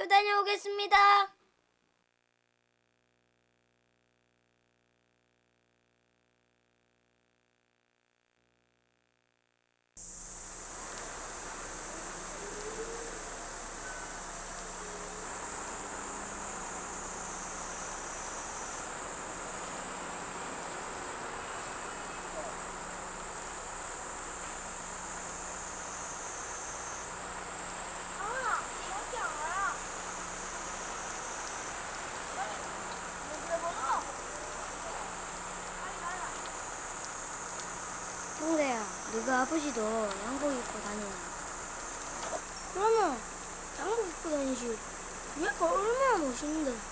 학교 다녀오겠습니다. 네가 아버지도 양복 입고 다니나? 그러면 양복 입고 다니지. 얘가 얼마나 멋있는데.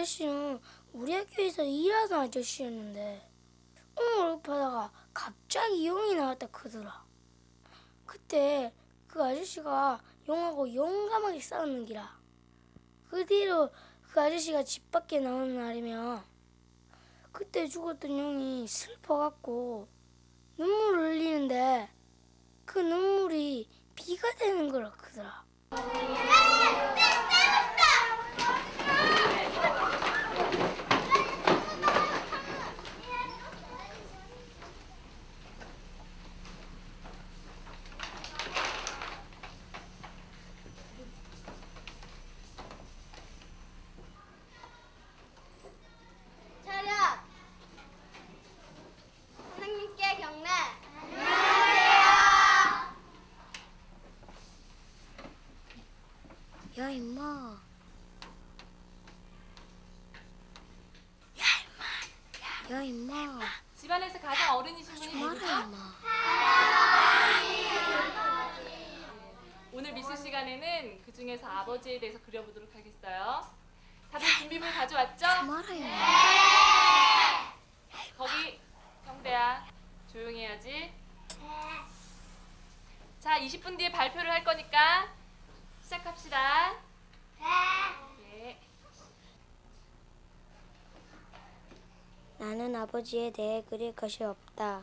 아저씨는 우리 학교에서 일하던 아저씨였는데 오늘 급하다가 갑자기 용이 나왔다 크더라. 그때 그 아저씨가 용하고 용감하게 싸우는 기라. 그 뒤로 그 아저씨가 집 밖에 나오는 날이면 그때 죽었던 용이 슬퍼갖고 눈물을 흘리는데 그 눈물이 비가 되는 거라 크더라. 차렷! 선생님께 경례! 야 임마. 야 임마. 어른이신 분이? 임마. 오늘 미술 시간에는 그 중에서 아버지에 대해서 그려보도록 하겠어요. 다들 준비물 가져왔죠? 임마. 거기 형대야 조용히 해야지. 자, 20분 뒤에 발표를 할 거니까 시작합시다. 네. 나는 아버지에 대해 그릴 것이 없다.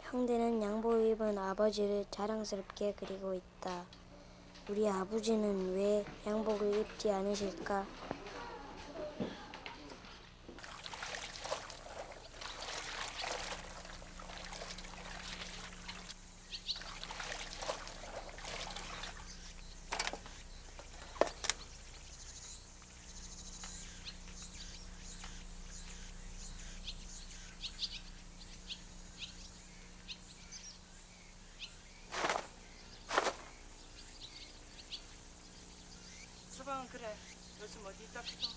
형대는 양복 입은 아버지를 자랑스럽게 그리고 있다. 우리 아버지는 왜 양복을 입지 않으실까? 처방은 그래. 요즘 어디 있다 해서.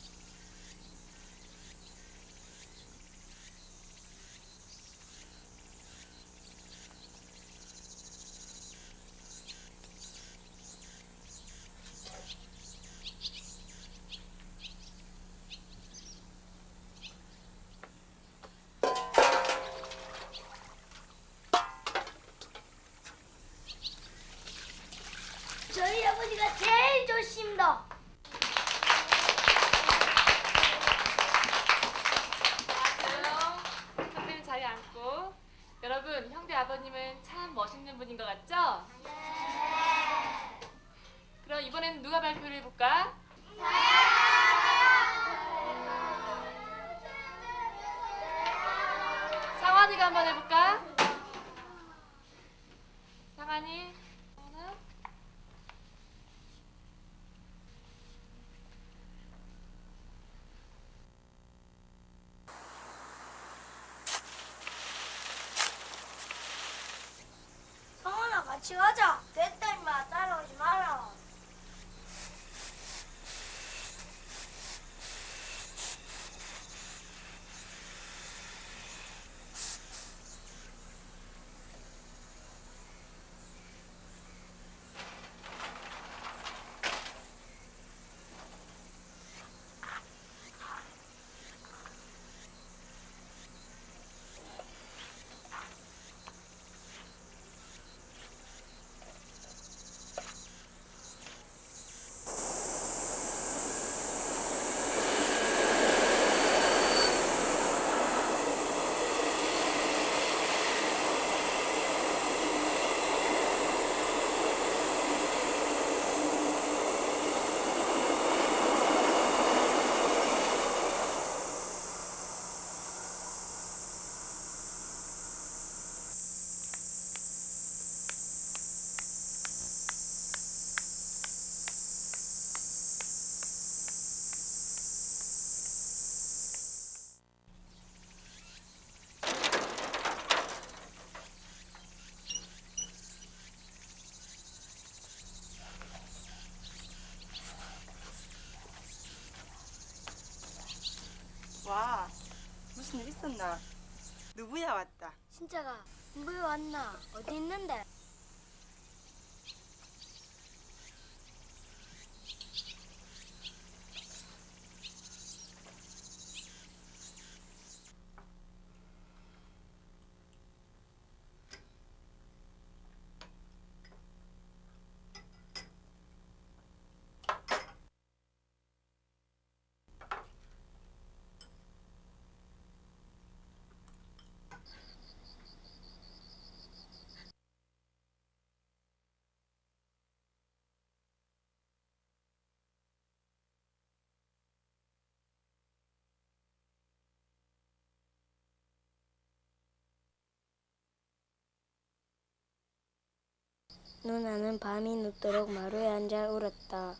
저희 아버지가 제일 좋습니다. 조용. 형들은 자리 앉고. 형대 아버님은 참 멋있는 분인 것 같죠? 그럼 이번엔 누가 발표를 해볼까? 상환이가 한번 해볼까? 상환이. 하나. 성원아 같이 가자. 됐다 임마 따라오지 마라. 와, 무슨 일 있었나? 누구야 왔다? 진짜가 물 왔나? 어디 있는데? 누나는 밤이 눕도록 마루에 앉아 울었다.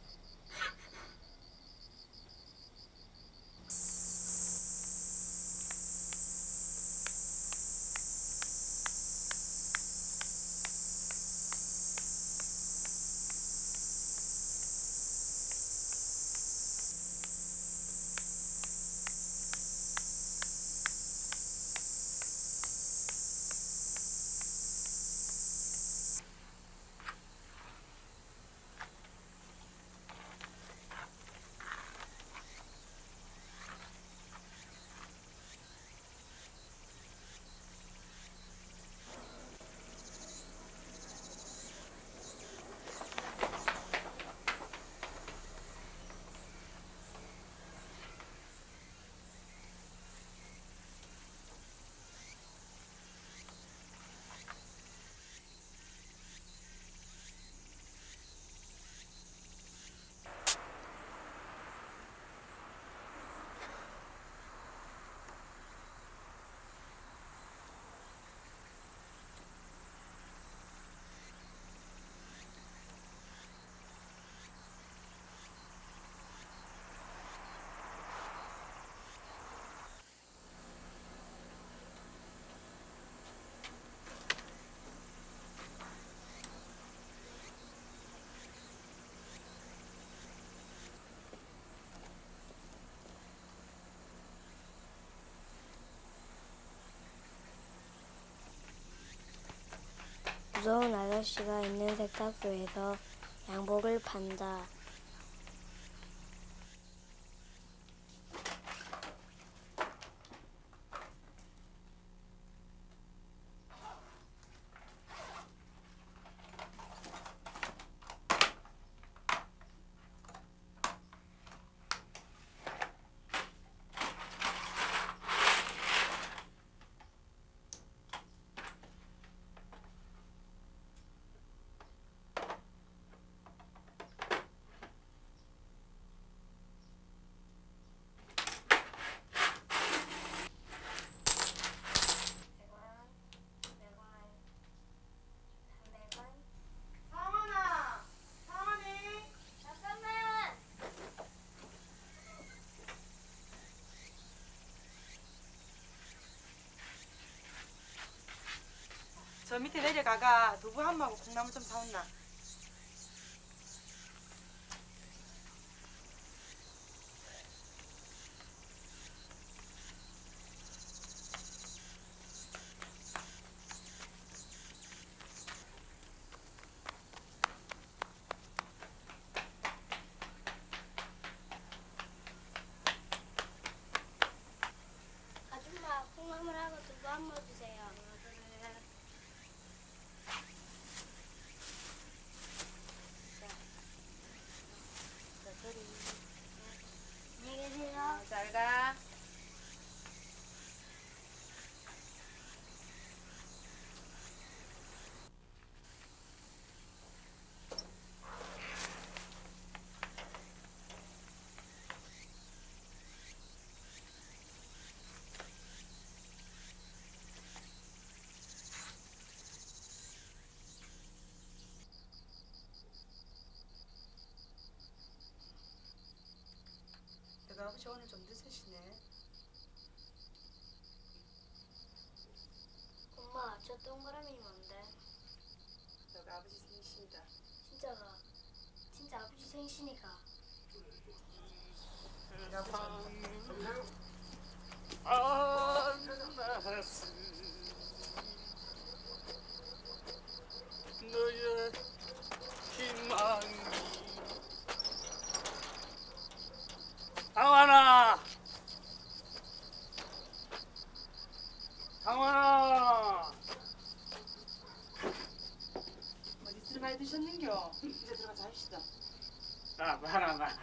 무서운 아저씨가 있는 세탁소에서 양복을 판다. 밑에 내려가가 두부 한 마고 콩나물 좀 사온나. 아줌마 콩나물하고 두부 한 번 주세요. 안녕히 계세요. 잘 가. 아버지 오늘 좀 늦으시네. 엄마, 저 동그라미 뭔데? 너가 아버지 생신이다. 진짜가. 진짜 아버지 생신이가. 너의 희망 강환아 강환아 어디 술 많이 드셨는겨? 이제 들어가서 합시다. 자 봐라 봐라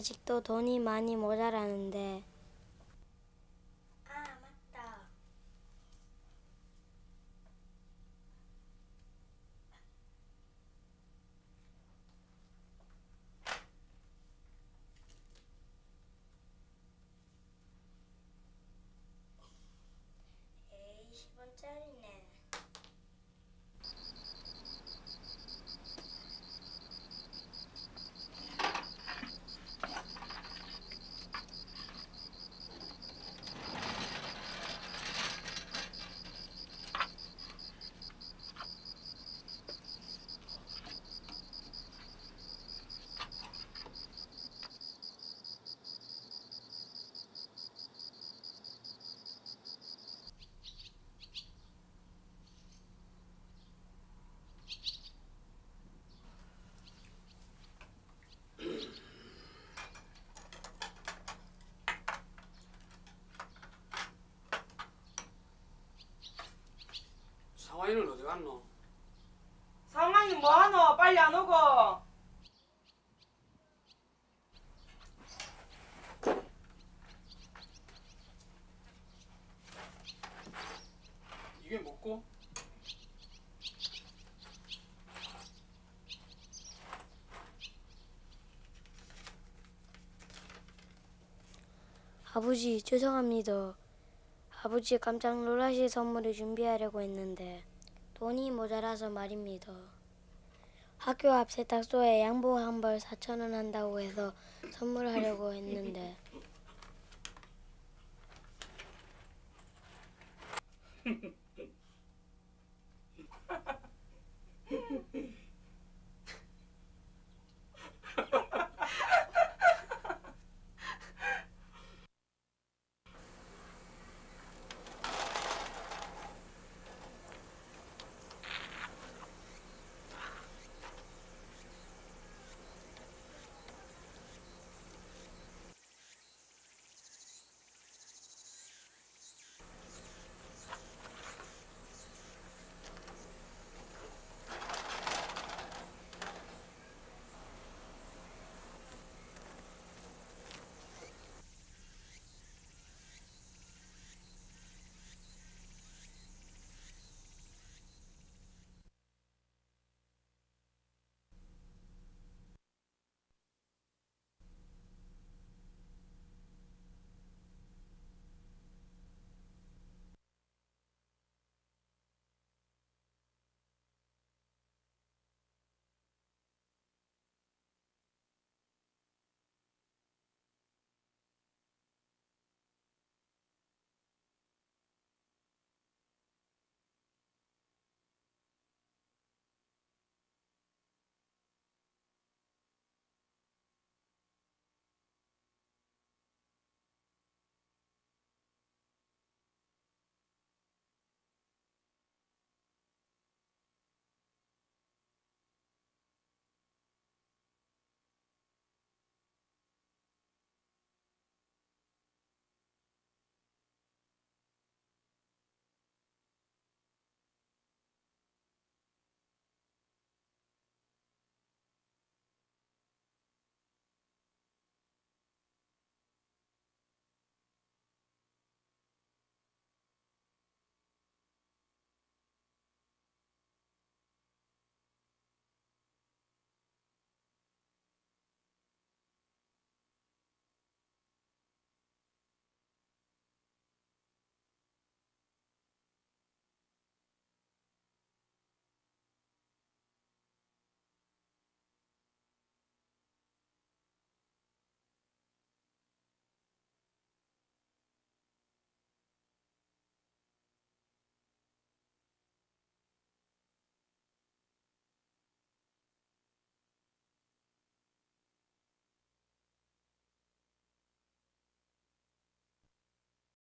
아직도 돈이 많이 모자라는데 상황이는 어디 갔노? 상황이 뭐하노? 빨리 안 오고. 이게 먹고? 아버지 죄송합니다. 아버지 깜짝 놀라실 선물을 준비하려고 했는데 돈이 모자라서 말입니다. 학교 앞 세탁소에 양복 한 벌 4천 원 한다고 해서 선물하려고 했는데